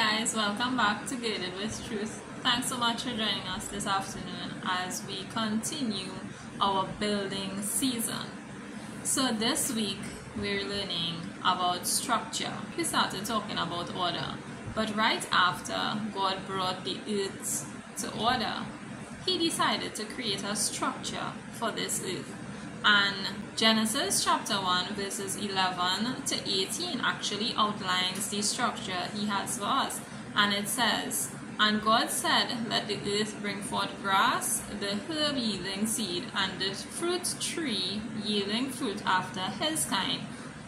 guys, welcome back to Girded with Truth. Thanks so much for joining us this afternoon as we continue our building season. So this week we're learning about structure. We started talking about order, but right after God brought the earth to order, he decided to create a structure for this earth. And Genesis chapter 1 verses 11 to 18 actually outlines the structure he has for us. And it says, And God said, Let the earth bring forth grass, the herb yielding seed, and the fruit tree yielding fruit after his kind,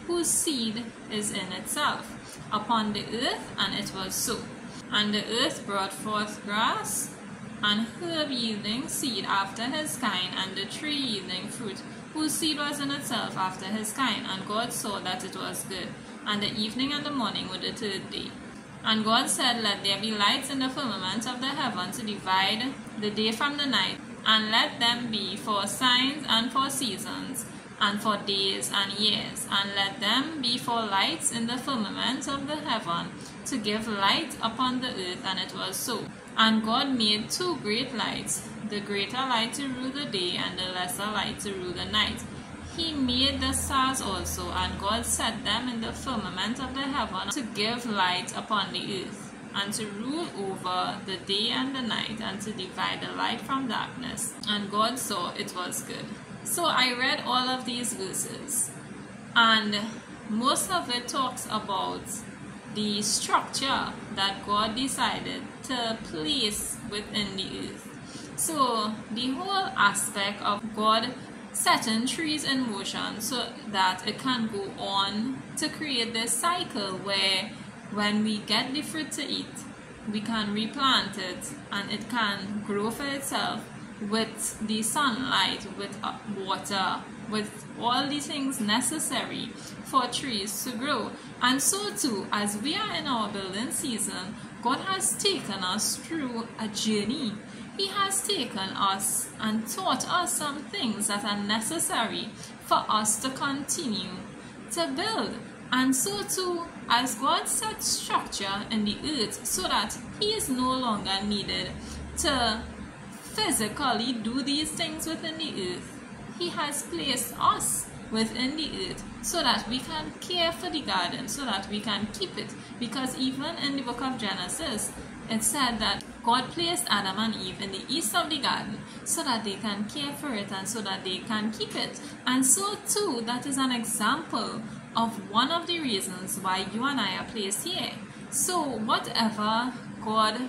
whose seed is in itself, upon the earth, and it was so. And the earth brought forth grass, and herb yielding seed after his kind, and the tree yielding fruit whose seed was in itself after his kind. And God saw that it was good. And the evening and the morning were the third day. And God said, Let there be lights in the firmament of the heaven to divide the day from the night, and let them be for signs and for seasons, and for days and years, and let them be for lights in the firmament of the heaven, to give light upon the earth. And it was so. And God made two great lights, the greater light to rule the day, and the lesser light to rule the night. He made the stars also, and God set them in the firmament of the heaven to give light upon the earth, and to rule over the day and the night, and to divide the light from darkness. And God saw it was good. So I read all of these verses, and most of it talks about the structure that God decided to place within the earth. So, the whole aspect of God setting trees in motion so that it can go on to create this cycle where when we get the fruit to eat, we can replant it and it can grow for itself with the sunlight, with uh, water, with all the things necessary for trees to grow. And so too, as we are in our building season, God has taken us through a journey. He has taken us and taught us some things that are necessary for us to continue to build. And so too, as God set structure in the earth so that He is no longer needed to physically do these things within the earth, He has placed us within the earth so that we can care for the garden, so that we can keep it. Because even in the book of Genesis, it said that God placed Adam and Eve in the east of the garden so that they can care for it and so that they can keep it. And so, too, that is an example of one of the reasons why you and I are placed here. So, whatever God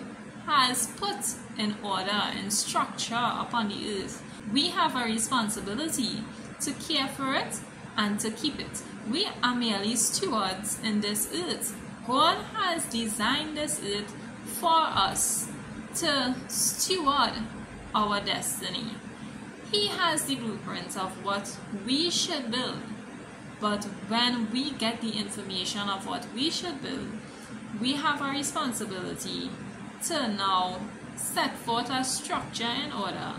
has put in order, and structure upon the earth, we have a responsibility to care for it and to keep it. We are merely stewards in this earth. God has designed this earth for us to steward our destiny. He has the blueprints of what we should build. But when we get the information of what we should build, we have a responsibility to now set forth a structure in order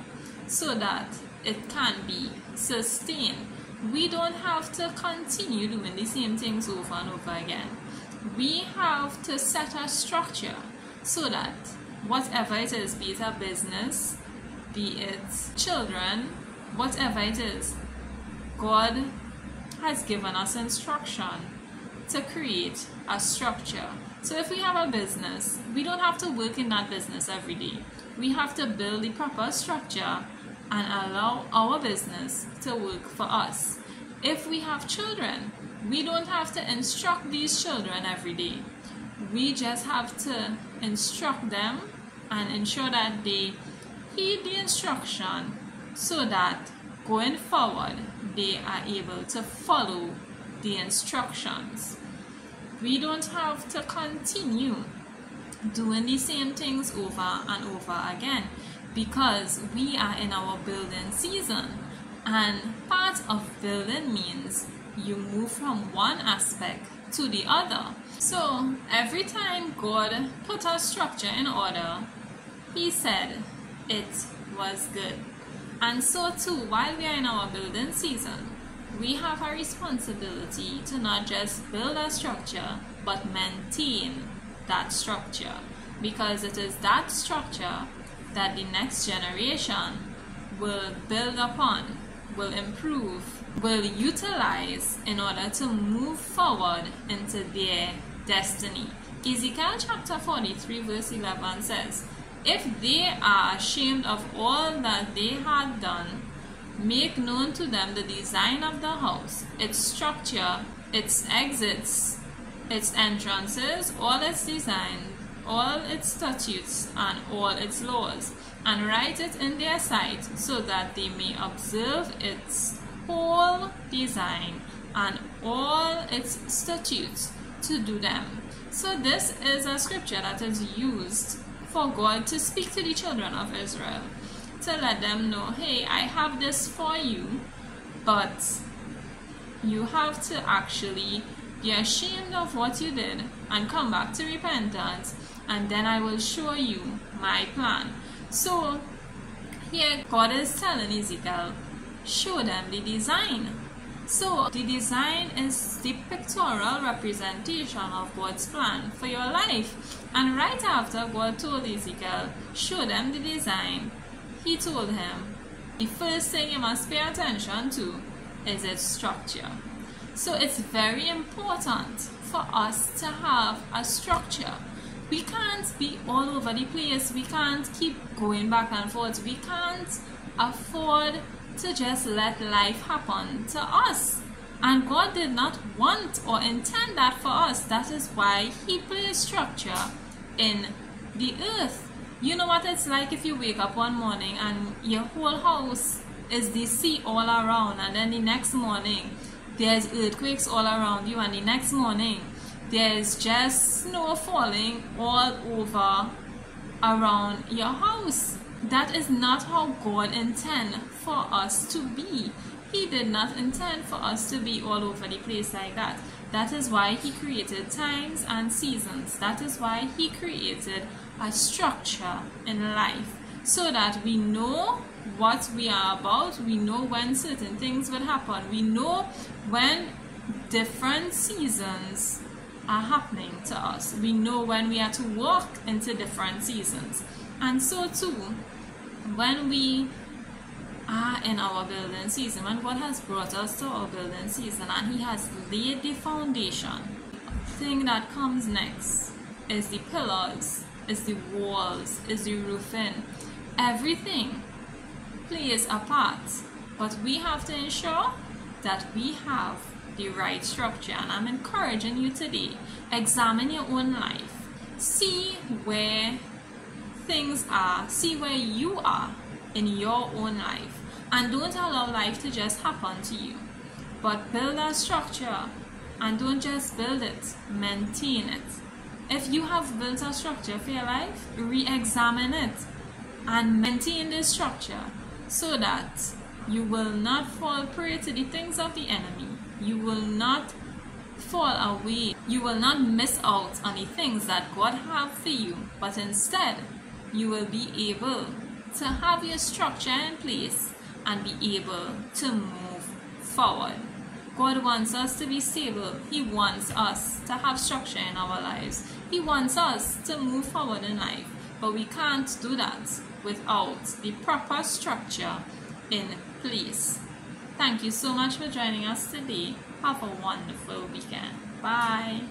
so that it can be sustained. We don't have to continue doing the same things over and over again. We have to set a structure so that whatever it is, be it a business, be it children, whatever it is, God has given us instruction to create a structure. So if we have a business, we don't have to work in that business every day. We have to build the proper structure and allow our business to work for us. If we have children, we don't have to instruct these children every day. We just have to instruct them and ensure that they heed the instruction so that going forward they are able to follow the instructions. We don't have to continue doing the same things over and over again because we are in our building season and part of building means you move from one aspect to the other. So every time God put our structure in order, He said it was good. And so too, while we are in our building season, we have a responsibility to not just build a structure but maintain that structure because it is that structure that the next generation will build upon, will improve, will utilize in order to move forward into their destiny. Ezekiel chapter 43, verse 11 says, If they are ashamed of all that they had done, make known to them the design of the house, its structure, its exits, its entrances, all its design, all its statutes, and all its laws, and write it in their sight, so that they may observe its whole design and all its statutes to do them. So, this is a scripture that is used for God to speak to the children of Israel to let them know hey, I have this for you, but you have to actually be ashamed of what you did and come back to repentance, and then I will show you my plan. So, here God is telling Ezekiel, show them the design. So, the design is the pictorial representation of God's plan for your life. And right after God told Ezekiel, show them the design, he told him, the first thing you must pay attention to is its structure. So it's very important for us to have a structure. We can't be all over the place. We can't keep going back and forth. We can't afford to just let life happen to us. And God did not want or intend that for us. That is why He placed structure in the earth. You know what it's like if you wake up one morning and your whole house is the sea all around, and then the next morning there's earthquakes all around you, and the next morning there's just snow falling all over around your house. That is not how God intend for us to be. He did not intend for us to be all over the place like that. That is why He created times and seasons. That is why He created a structure in life so that we know what we are about. We know when certain things will happen. We know when different seasons are happening to us. We know when we are to walk into different seasons. And so too, when we are in our building season, when God has brought us to our building season and He has laid the foundation, the thing that comes next is the pillars, is the walls, is the roofing. Everything plays a part, but we have to ensure that we have the right structure. And I'm encouraging you today, examine your own life. See where things are, see where you are in your own life. And don't allow life to just happen to you. But build a structure and don't just build it, maintain it. If you have built a structure for your life, re examine it and maintain the structure so that you will not fall prey to the things of the enemy. You will not fall away. You will not miss out on the things that God have for you, but instead you will be able to have your structure in place and be able to move forward. God wants us to be stable. He wants us to have structure in our lives. He wants us to move forward in life. But we can't do that without the proper structure in place. Thank you so much for joining us today. Have a wonderful weekend. Bye.